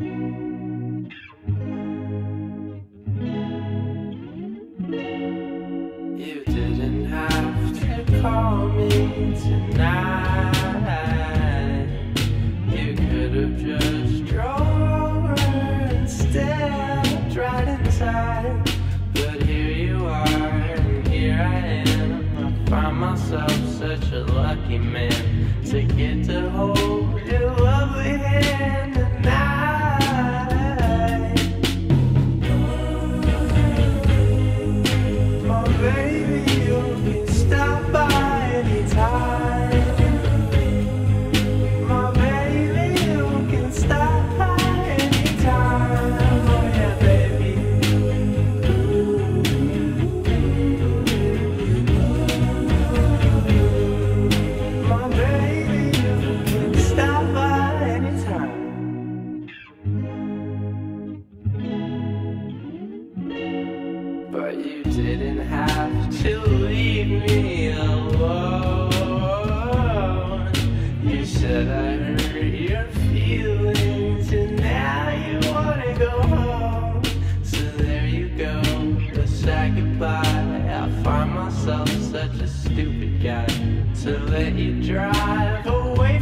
You didn't have to call me tonight. You could have just drove over instead, right inside. But here you are, and here I am. I find myself such a lucky man to get to hold your lovely hand but you didn't have to leave me alone. You said I hurt your feelings, and now you wanna go home. So there you go, let's say goodbye. I find myself such a stupid guy to let you drive away